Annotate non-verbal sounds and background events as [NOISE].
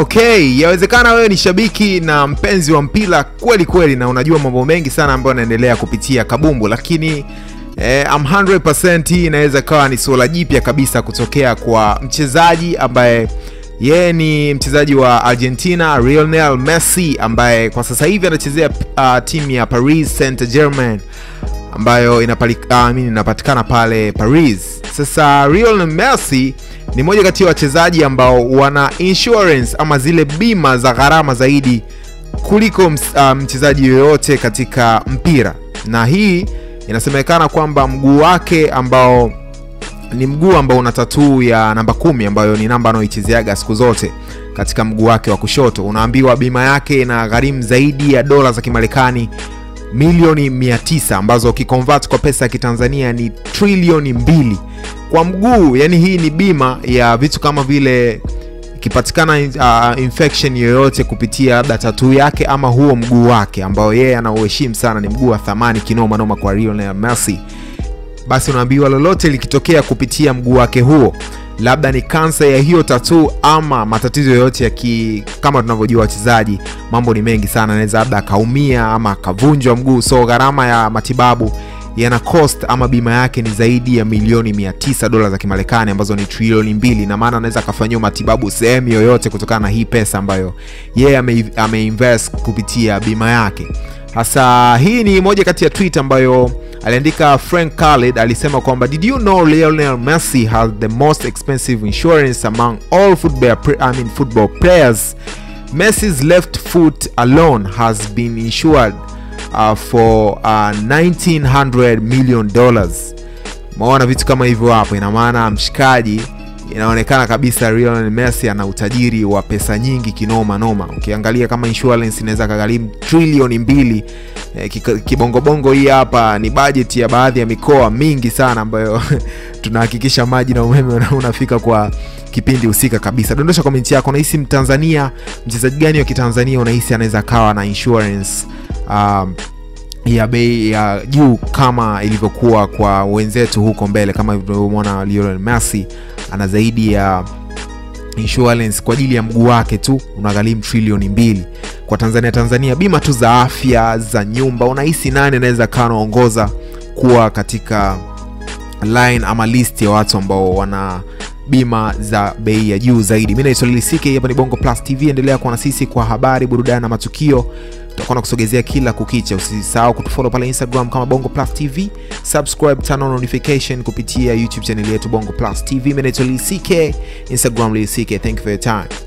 Okay, yawezekana wewe ni shabiki na mpenzi wa mpira kweli kweli, na unajua mambo mengi sana ambayo yanaendelea kupitia kabumbu, lakini eh, I'm 100% hii inaweza kawa ni suala jipya kabisa kutokea kwa mchezaji ambaye yeye ni mchezaji wa Argentina Lionel Messi ambaye kwa sasa hivi anachezea uh, timu ya Paris Saint-Germain ambayo inapali, uh, mini inapatikana pale Paris. Sasa Lionel Messi ni moja kati ya wachezaji ambao wana insurance ama zile bima za gharama zaidi kuliko mchezaji um, yoyote katika mpira, na hii inasemekana kwamba mguu wake ambao ni mguu ambao una tatuu ya namba kumi ambayo ni namba anaoichezeaga siku zote katika mguu wake wa kushoto. Unaambiwa bima yake ina gharimu zaidi ya dola za Kimarekani milioni 900 ambazo ukiconvert kwa pesa ya Kitanzania ni trilioni mbili kwa mguu. Yani hii ni bima ya vitu kama vile ikipatikana uh, infection yoyote kupitia labda tatuu yake ama huo mguu wake ambao yeye anauheshimu sana, ni mguu wa thamani kinoma noma kwa Lionel Messi basi unaambiwa lolote likitokea kupitia mguu wake huo, labda ni kansa ya hiyo tatuu ama matatizo yoyote ya ki, kama tunavyojua wachezaji, mambo ni mengi sana, anaweza labda akaumia ama akavunjwa mguu, so gharama ya matibabu yana cost ama bima yake ni zaidi ya milioni 900 dola za Kimarekani ambazo ni trilioni mbili, na maana anaweza akafanyiwa matibabu sehemu yoyote kutokana na hii pesa ambayo yeye ame, ameinvest kupitia bima yake. Hasa hii ni moja kati ya tweet ambayo aliandika Frank Khalid, alisema kwamba did you know Lionel Messi has the most expensive insurance among all football, I mean football players. Messi's left foot alone has been insured uh, for uh, 1900 million dollars. Maona vitu kama hivyo hapo, ina maana mshikaji inaonekana kabisa Lionel Messi ana utajiri wa pesa nyingi kinoma noma. Ukiangalia kama insurance inaweza kagharimu trilioni mbili eh, kibongobongo. Hii hapa ni bajeti ya baadhi ya mikoa mingi sana ambayo [LAUGHS] tunahakikisha maji na umeme unafika kwa kipindi husika kabisa. Dondosha komenti yako, unahisi Mtanzania, mchezaji gani wa Kitanzania unahisi anaweza kawa na insurance um, ya bei ya juu kama ilivyokuwa kwa wenzetu huko mbele, kama ilivyomwona Lionel Messi ana zaidi ya insurance kwa ajili ya mguu wake tu unagharimu trilioni mbili. Kwa Tanzania Tanzania, bima tu za afya za nyumba, unahisi nani anaweza kaa anaongoza kuwa katika line ama list ya watu ambao wana bima za bei ya juu zaidi? Mimi naitwa Lilisike, hapa ni Bongo Plus TV. Endelea kuwa na sisi kwa habari, burudani na matukio tutakuwa na kusogezea kila kukicha. Usisahau kutufollow pale Instagram kama Bongo Plus TV, subscribe, turn on notification kupitia YouTube channel yetu Bongo Plus TV. Mimi naitwa Lilisike, Instagram Lilisike. Thank you for your time.